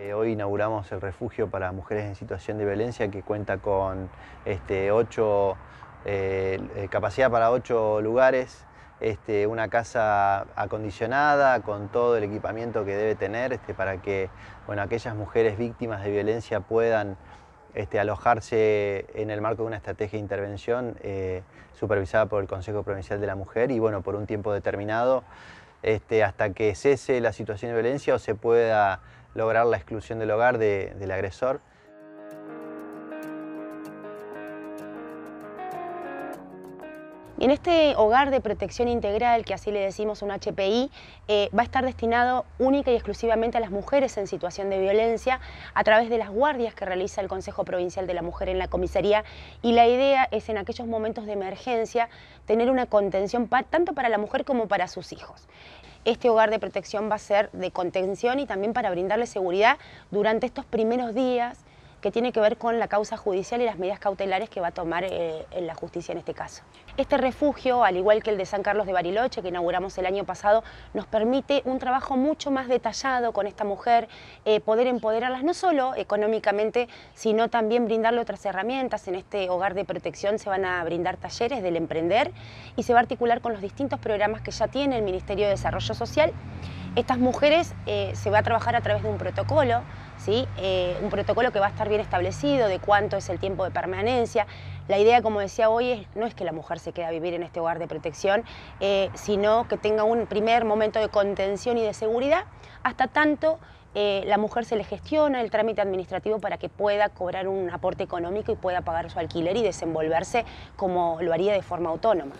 Eh, hoy inauguramos el refugio para mujeres en situación de violencia que cuenta con este, ocho, eh, eh, capacidad para ocho lugares, este, una casa acondicionada con todo el equipamiento que debe tener este, para que bueno, aquellas mujeres víctimas de violencia puedan alojarse en el marco de una estrategia de intervención supervisada por el Consejo Provincial de la Mujer y bueno, por un tiempo determinado hasta que cese la situación de violencia o se pueda lograr la exclusión del hogar del agresor. En este hogar de protección integral, que así le decimos un HPI, eh, va a estar destinado única y exclusivamente a las mujeres en situación de violencia a través de las guardias que realiza el Consejo Provincial de la Mujer en la comisaría y la idea es en aquellos momentos de emergencia tener una contención tanto para la mujer como para sus hijos. Este hogar de protección va a ser de contención y también para brindarle seguridad durante estos primeros días que tiene que ver con la causa judicial y las medidas cautelares que va a tomar eh, la justicia en este caso. Este refugio, al igual que el de San Carlos de Bariloche, que inauguramos el año pasado, nos permite un trabajo mucho más detallado con esta mujer, eh, poder empoderarlas no solo económicamente, sino también brindarle otras herramientas. En este hogar de protección se van a brindar talleres del emprender y se va a articular con los distintos programas que ya tiene el Ministerio de Desarrollo Social. Estas mujeres eh, se va a trabajar a través de un protocolo eh, un protocolo que va a estar bien establecido de cuánto es el tiempo de permanencia. La idea, como decía hoy, no es que la mujer se quede a vivir en este hogar de protección, eh, sino que tenga un primer momento de contención y de seguridad, hasta tanto eh, la mujer se le gestiona el trámite administrativo para que pueda cobrar un aporte económico y pueda pagar su alquiler y desenvolverse como lo haría de forma autónoma.